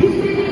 History